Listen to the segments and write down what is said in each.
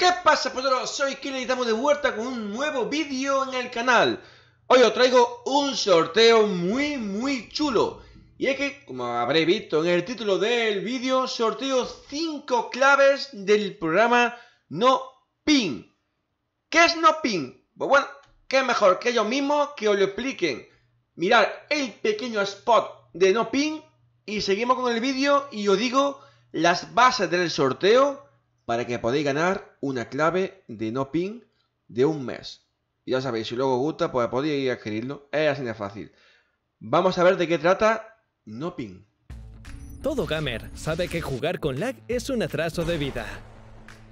¿Qué pasa, poderosos? Soy Kine y estamos de vuelta con un nuevo vídeo en el canal. Hoy os traigo un sorteo muy, muy chulo. Y es que, como habréis visto en el título del vídeo, sorteo 5 claves del programa No Pin. ¿Qué es No Pin? Pues bueno, qué mejor que ellos mismos que os lo expliquen. Mirad el pequeño spot de No Pin y seguimos con el vídeo y os digo las bases del sorteo para que podáis ganar una clave de no pin de un mes. Ya sabéis, si luego os gusta, pues podéis adquirirlo. Es así de fácil. Vamos a ver de qué trata no pin. Todo gamer sabe que jugar con lag es un atraso de vida.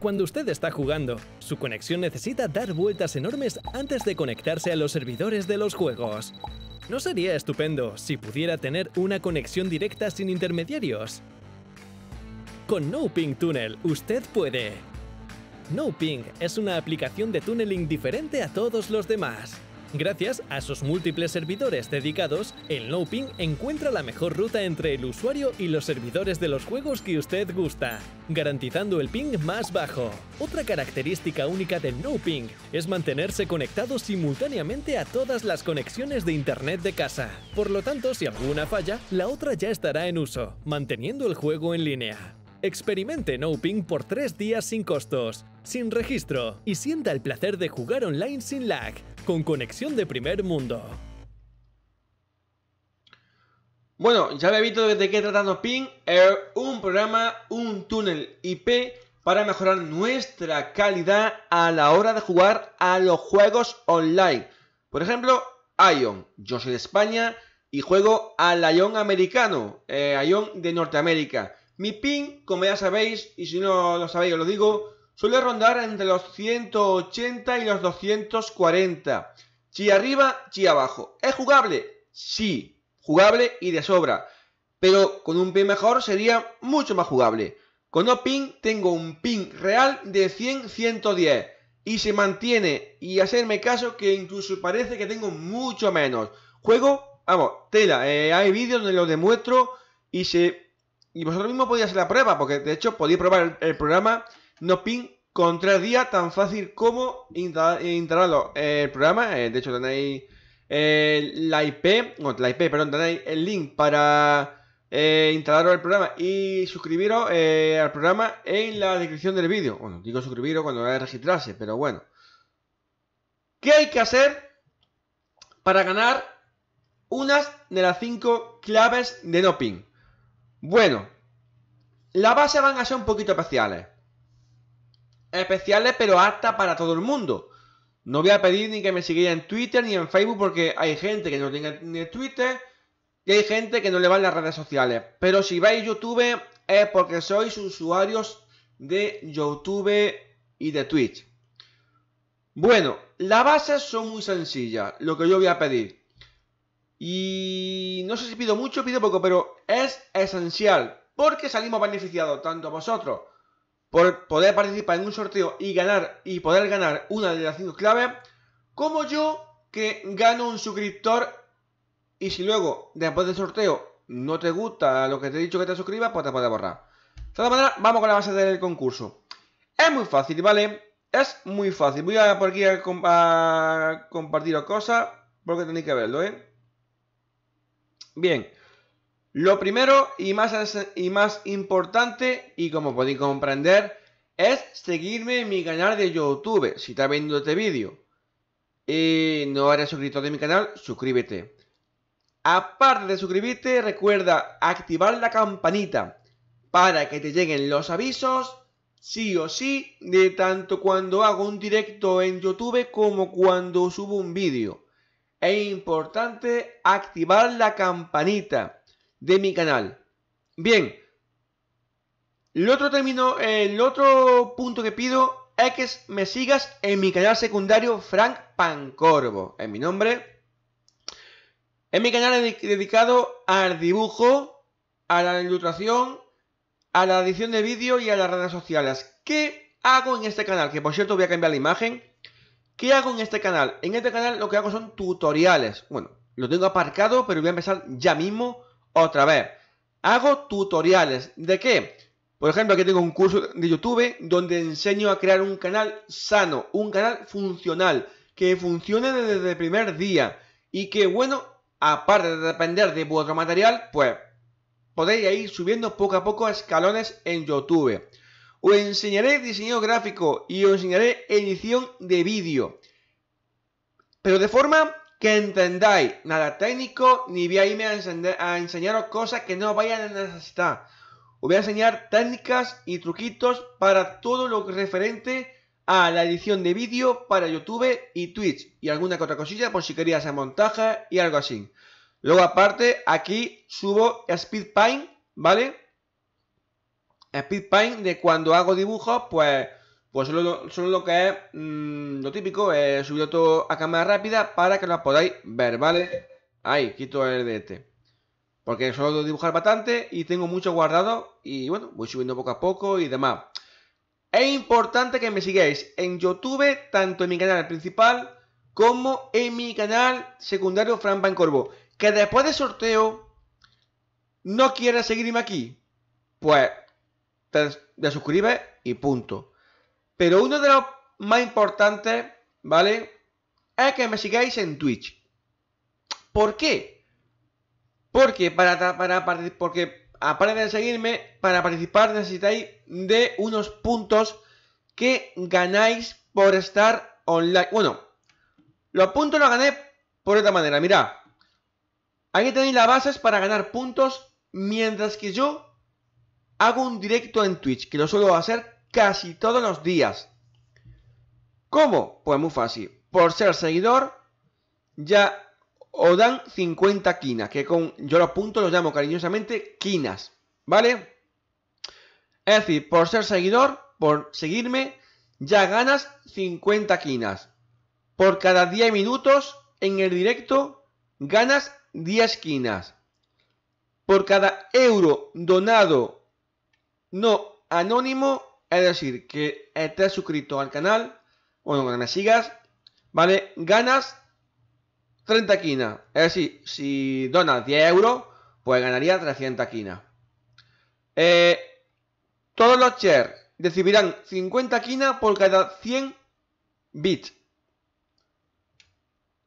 Cuando usted está jugando, su conexión necesita dar vueltas enormes antes de conectarse a los servidores de los juegos. ¿No sería estupendo si pudiera tener una conexión directa sin intermediarios? Con NoPing Tunnel usted puede. NoPing es una aplicación de tunneling diferente a todos los demás. Gracias a sus múltiples servidores dedicados, el NoPing encuentra la mejor ruta entre el usuario y los servidores de los juegos que usted gusta, garantizando el ping más bajo. Otra característica única del NoPing es mantenerse conectado simultáneamente a todas las conexiones de Internet de casa. Por lo tanto, si alguna falla, la otra ya estará en uso, manteniendo el juego en línea. Experimente NoPing por 3 días sin costos, sin registro y sienta el placer de jugar online sin lag, con conexión de primer mundo. Bueno, ya habéis visto de qué trata NoPing, es un programa, un túnel IP para mejorar nuestra calidad a la hora de jugar a los juegos online. Por ejemplo, Ion. Yo soy de España y juego al Ion americano, eh, Ion de Norteamérica. Mi ping, como ya sabéis, y si no lo sabéis os lo digo, suele rondar entre los 180 y los 240. Chi arriba, chi abajo. ¿Es jugable? Sí, jugable y de sobra. Pero con un ping mejor sería mucho más jugable. Con no ping tengo un ping real de 100-110 y se mantiene y hacerme caso que incluso parece que tengo mucho menos. Juego, vamos, tela, eh, hay vídeos donde lo demuestro y se y vosotros mismos podéis hacer la prueba, porque de hecho podéis probar el, programa NoPing con tres días tan fácil como instalarlo. El programa, eh, de hecho tenéis eh, la IP, no, la IP, perdón, tenéis el link para eh, instalar el programa y suscribiros al programa en la descripción del vídeo. Bueno, digo suscribiros cuando vaya a registrarse, pero bueno. ¿Qué hay que hacer para ganar unas de las cinco claves de NoPing? Bueno, la base van a ser un poquito especiales. Especiales, pero aptas para todo el mundo. No voy a pedir ni que me sigáis en Twitter ni en Facebook porque hay gente que no tiene ni Twitter y hay gente que no le van las redes sociales. Pero si veis YouTube es porque sois usuarios de YouTube y de Twitch. Bueno, las bases son muy sencillas, lo que yo voy a pedir. Y no sé si pido mucho, pido poco, pero es esencial. Porque salimos beneficiados tanto vosotros por poder participar en un sorteo y ganar y poder ganar una de las cinco claves, como yo que gano un suscriptor y si luego después del sorteo no te gusta lo que te he dicho que te suscribas, pues te puedes borrar. De todas maneras, vamos con la base del concurso. Es muy fácil, ¿vale? Es muy fácil. Voy a por aquí a, a compartir cosas porque tenéis que verlo, ¿eh? Bien, lo primero y más, y más importante, y como podéis comprender, es seguirme en mi canal de YouTube, si estás viendo este vídeo. Y no eres suscriptor de mi canal, suscríbete. Aparte de suscribirte, recuerda activar la campanita para que te lleguen los avisos, sí o sí, de tanto cuando hago un directo en YouTube como cuando subo un vídeo es importante activar la campanita de mi canal. Bien, el otro término, el otro punto que pido es que me sigas en mi canal secundario Frank Pancorvo, en mi nombre. En mi canal dedicado al dibujo, a la ilustración, a la edición de vídeo y a las redes sociales. ¿Qué hago en este canal? Que por cierto voy a cambiar la imagen. ¿Qué hago en este canal? En este canal lo que hago son tutoriales. Bueno, lo tengo aparcado, pero voy a empezar ya mismo otra vez. Hago tutoriales. ¿De qué? Por ejemplo, aquí tengo un curso de YouTube donde enseño a crear un canal sano, un canal funcional, que funcione desde el primer día y que, bueno, aparte de depender de vuestro material, pues podéis ir subiendo poco a poco escalones en YouTube. Os enseñaré diseño gráfico y os enseñaré edición de vídeo. Pero de forma que entendáis, nada técnico, ni voy a irme a, enseñaros cosas que no vayan a necesitar. Os voy a enseñar técnicas y truquitos para todo lo referente a la edición de vídeo para YouTube y Twitch. Y alguna que otra cosilla por si querías hacer montaje y algo así. Luego aparte, aquí subo Speedpaint, ¿vale? Speedpaint de cuando hago dibujos, pues pues solo, lo que es mm, lo típico, es subirlo todo a cámara rápida para que lo podáis ver, ¿vale? Ahí, quito el de este. Porque solo dibujar bastante y tengo mucho guardado y bueno, voy subiendo poco a poco y demás. Es importante que me sigáis en YouTube, tanto en mi canal principal como en mi canal secundario Fran Corvo. Que después del sorteo no quieres seguirme aquí, pues te, te suscribes y punto. Pero uno de los más importantes, ¿vale? Es que me sigáis en Twitch. ¿Por qué? Porque para, para, porque aparte de seguirme, para participar necesitáis de unos puntos que ganáis por estar online. Bueno, los puntos los gané por esta manera. Mirad, aquí tenéis las bases para ganar puntos mientras que yo hago un directo en Twitch, que lo suelo hacer casi todos los días. ¿Cómo? Pues muy fácil. Por ser seguidor, ya os dan 50 quinas, que con yo los puntos los llamo cariñosamente quinas, ¿vale? Es decir, por ser seguidor, por seguirme, ya ganas 50 quinas. Por cada 10 minutos en el directo, ganas 10 quinas. Por cada euro donado no anónimo, es decir, que estés suscrito al canal, bueno, me sigas, ¿vale? Ganas 30 quinas. Es decir, si donas 10 euros, pues ganaría 300 quinas. Eh, todos los shares recibirán 50 quinas por cada 100 bits.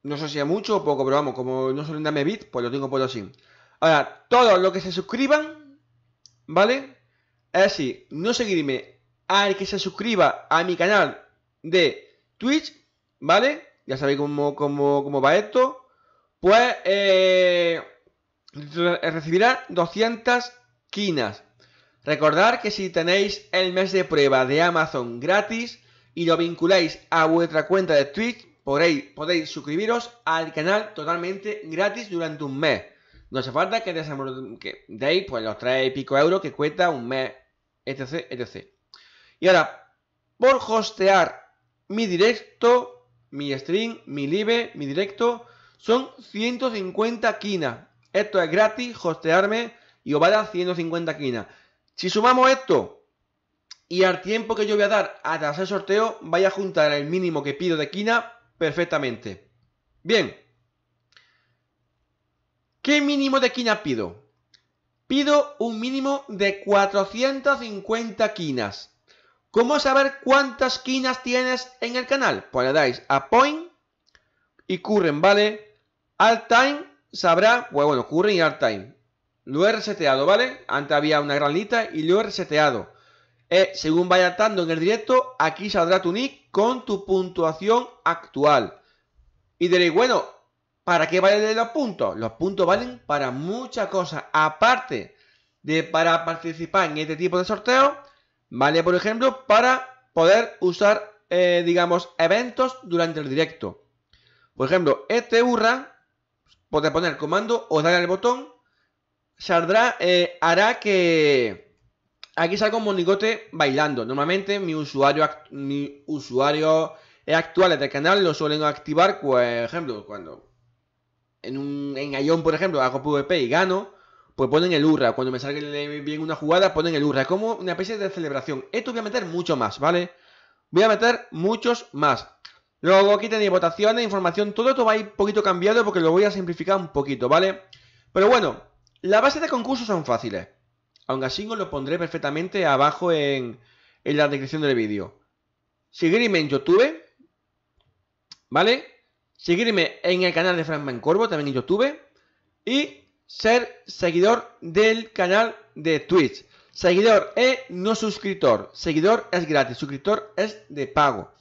No sé si es mucho o poco, pero vamos, como no suelen darme bits, pues lo tengo por así. Ahora, todos los que se suscriban, ¿vale? Es decir, no seguirme al que se suscriba a mi canal de Twitch, ¿vale? Ya sabéis cómo, cómo, va esto. Pues eh, recibirá 200 quinas. Recordad que si tenéis el mes de prueba de Amazon gratis y lo vinculáis a vuestra cuenta de Twitch, podéis suscribiros al canal totalmente gratis durante un mes. No hace falta que, que deis pues, los 3 y pico euros que cuesta un mes, etc, etc. Y ahora, por hostear mi directo, mi stream, mi live, mi directo, son 150 quinas. Esto es gratis, hostearme y os va a dar 150 quinas. Si sumamos esto y al tiempo que yo voy a dar hasta hacer sorteo, vaya a juntar el mínimo que pido de quina perfectamente. Bien. ¿Qué mínimo de quina pido? Pido un mínimo de 450 quinas. ¿Cómo saber cuántas quinas tienes en el canal? Pues le dais a point y curren, ¿vale? Alt time sabrá, pues bueno, curren y alt time. Lo he reseteado, ¿vale? Antes había una gran y lo he reseteado. Eh, según vaya estando en el directo, aquí saldrá tu nick con tu puntuación actual. Y diréis, bueno, ¿para qué valen los puntos? Los puntos valen para muchas cosas. Aparte de para participar en este tipo de sorteos, ¿vale? Por ejemplo, para poder usar, eh, digamos, eventos durante el directo. Por ejemplo, este urra, podéis poner comando o darle al botón, saldrá, eh, hará que aquí salga un monigote bailando. Normalmente mi usuario, mi usuario actuales del canal lo suelen activar, por ejemplo, cuando en un en Ion, por ejemplo, hago PvP y gano, pues ponen el hurra. Cuando me salga bien una jugada, ponen el hurra. Como una especie de celebración. Esto voy a meter mucho más, ¿vale? Voy a meter muchos más. Luego aquí tenéis votaciones, información. Todo esto va a ir poquito cambiado porque lo voy a simplificar un poquito, ¿vale? Pero bueno, la base de concursos son fáciles. Aún así os lo pondré perfectamente abajo en, en la descripción del vídeo. Seguirme en YouTube, ¿vale? Seguirme en el canal de Frank Corvo, también en YouTube. Y ser seguidor del canal de Twitch. Seguidor es no suscriptor. Seguidor es gratis, suscriptor es de pago.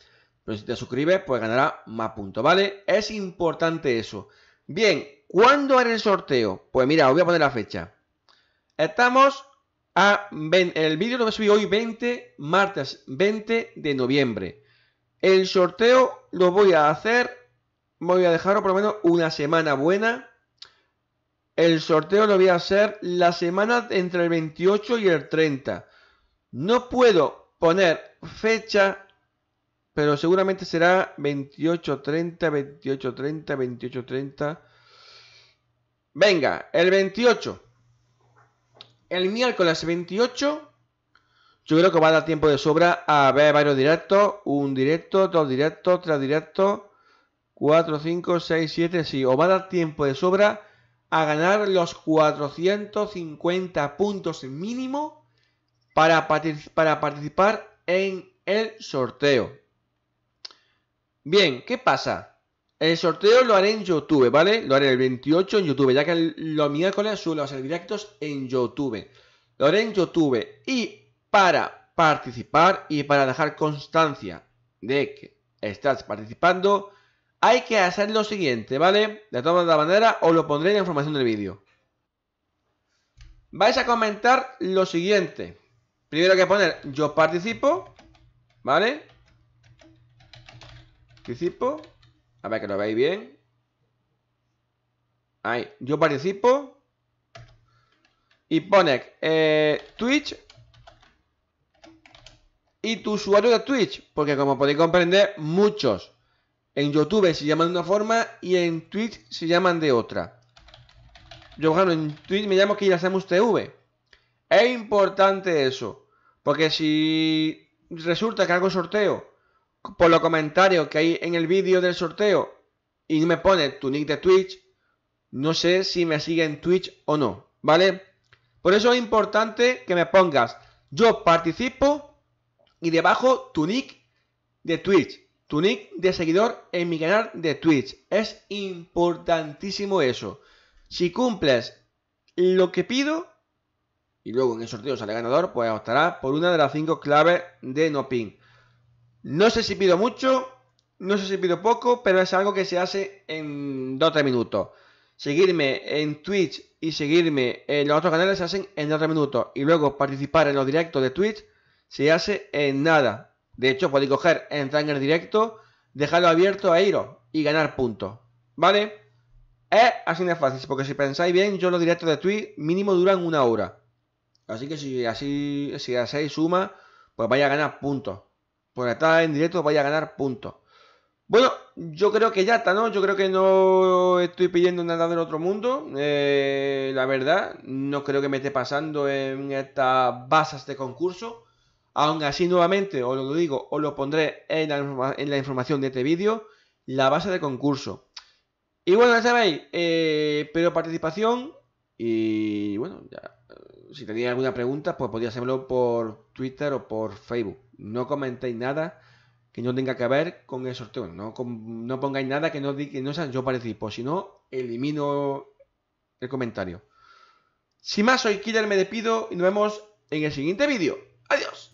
Pero si te suscribes, pues ganará más puntos, ¿vale? Es importante eso. Bien, ¿cuándo haré el sorteo? Pues mira, os voy a poner la fecha. Estamos a... El vídeo lo voy a subir hoy 20, martes 20 de noviembre. El sorteo lo voy a hacer... Voy a dejarlo por lo menos una semana buena el sorteo lo voy a hacer la semana entre el 28 y el 30. No puedo poner fecha, pero seguramente será 28, 30, 28, 30, 28, 30. Venga, el 28. El miércoles 28. Yo creo que va a dar tiempo de sobra a ver varios directos. Un directo, dos directos, tres directos. 4, 5, 6, 7. Sí, os va a dar tiempo de sobra a ganar los 450 puntos mínimo para, para participar en el sorteo. Bien, ¿qué pasa? El sorteo lo haré en YouTube, ¿vale? Lo haré el 28 en YouTube, ya que los miércoles suelo hacer directos en YouTube. Lo haré en YouTube. Y para participar y para dejar constancia de que estás participando, hay que hacer lo siguiente, ¿vale? De todas maneras, os lo pondré en la información del vídeo. Vais a comentar lo siguiente. Primero que poner yo participo, ¿vale? Participo. A ver que lo veáis bien. Ahí, yo participo. Y pone eh, Twitch y tu usuario de Twitch. Porque como podéis comprender, muchos en YouTube se llaman de una forma y en Twitch se llaman de otra. Yo, por en Twitch me llamo Kirasamus TV. Es importante eso. Porque si resulta que hago sorteo por los comentarios que hay en el vídeo del sorteo y me pone tu nick de Twitch, no sé si me sigue en Twitch o no, ¿vale? Por eso es importante que me pongas yo participo y debajo tu nick de Twitch tu nick de seguidor en mi canal de Twitch. Es importantísimo eso. Si cumples lo que pido y luego en el sorteo sale ganador, pues optará por una de las cinco claves de no pin. No sé si pido mucho, no sé si pido poco, pero es algo que se hace en 2-3 minutos. Seguirme en Twitch y seguirme en los otros canales se hacen en 2-3 minutos. Y luego participar en los directos de Twitch se hace en nada. De hecho, podéis coger, entrar en el directo, dejarlo abierto a iros y ganar puntos. ¿Vale? Es así de fácil, porque si pensáis bien, yo los directos de Twitch mínimo duran una hora. Así que si así, si hacéis suma, pues vais a ganar puntos. Por estar en directo vais a ganar puntos. Bueno, yo creo que ya está, ¿no? Yo creo que no estoy pidiendo nada del otro mundo. Eh, la verdad, no creo que me esté pasando en estas bases de concurso. Aún así, nuevamente, os lo digo, os lo pondré en la, información de este vídeo, la base de concurso. Y bueno, ya sabéis, eh, pero participación y bueno, ya, si tenéis alguna pregunta, pues podéis hacerlo por Twitter o por Facebook. No comentéis nada que no tenga que ver con el sorteo. No, pongáis nada que no, que no sea yo participo, si no, elimino el comentario. Sin más, soy Killer, me despido y nos vemos en el siguiente vídeo. Adiós.